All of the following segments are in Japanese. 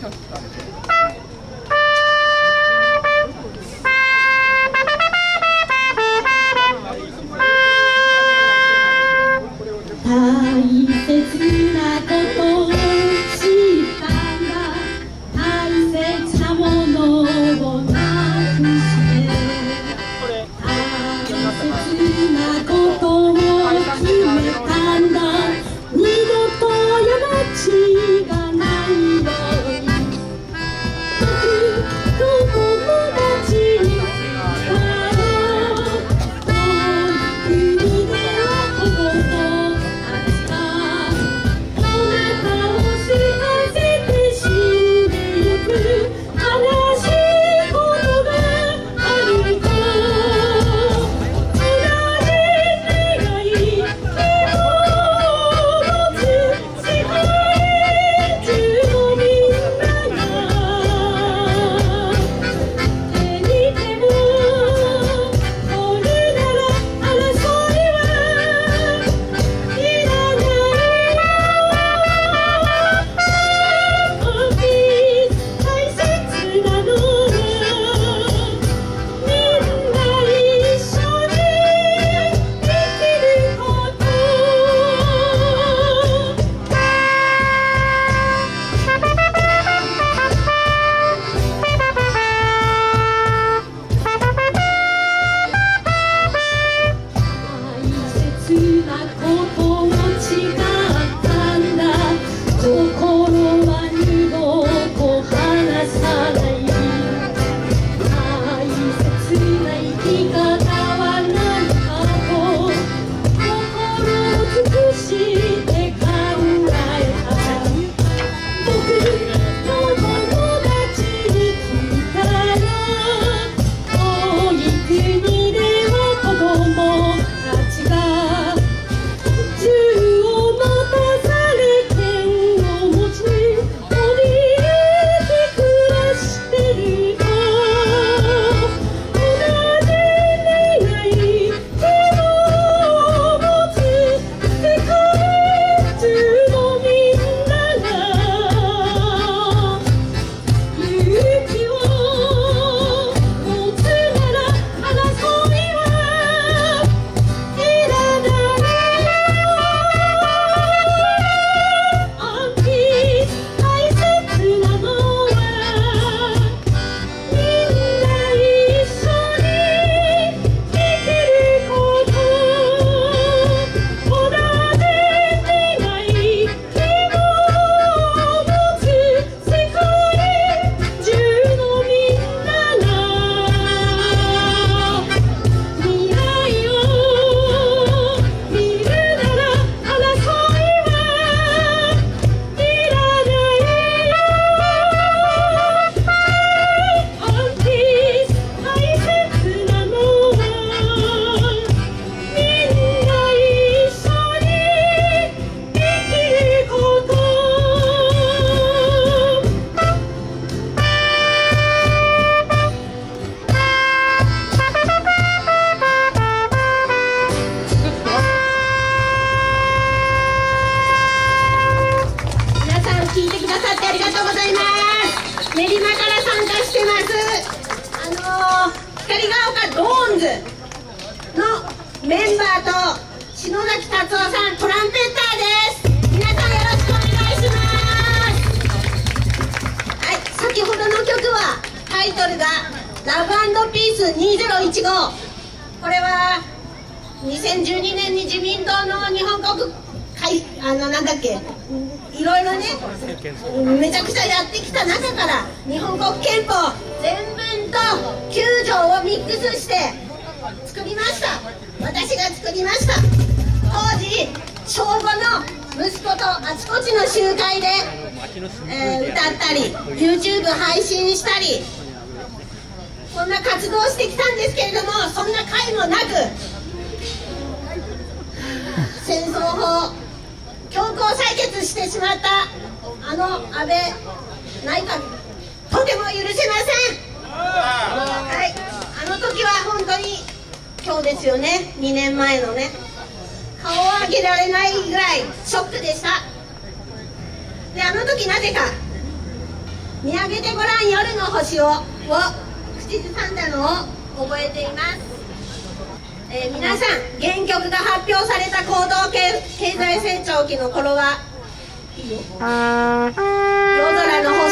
拒否されて。ドーンズのメンバーと篠崎達夫さんトランペッターです皆さんよろしくお願いしますはい。先ほどの曲はタイトルが「ラブピース2015」これは2012年に自民党の日本国会。あのなんだっけいろいろねめちゃくちゃやってきた中から日本国憲法全文と9条をミックス私が作りました。当時小5の息子とあちこちの集会で、えー、歌ったり YouTube 配信したりこんな活動してきたんですけれどもそんな回もなく戦争法強行採決してしまったあの安倍内閣。そうですよね。2年前のね。顔を上げられないぐらいショックでした。であの時なぜか「見上げてごらん夜の星を」を口ずさんだのを覚えています、えー、皆さん原曲が発表された行動経済成長期の頃は夜空の星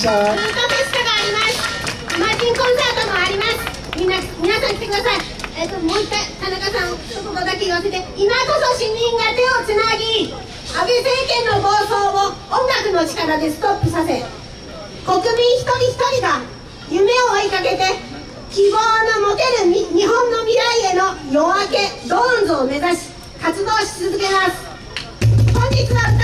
ました文化フェスタがあります。マーチンコンサートもあります。みんな皆さん来てください。えっ、ともう一回田中さん一言だけ言わせて。今こそ市民が手をつなぎ安倍政権の暴走を音楽の力でストップさせ国民一人一人が夢を追いかけて希望の持てる日本の未来への夜明けドーンズを目指し活動し続けます。本日は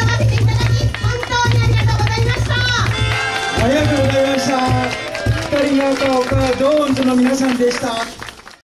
ありがとうございました。二人の顔からドーンズの皆さんでした。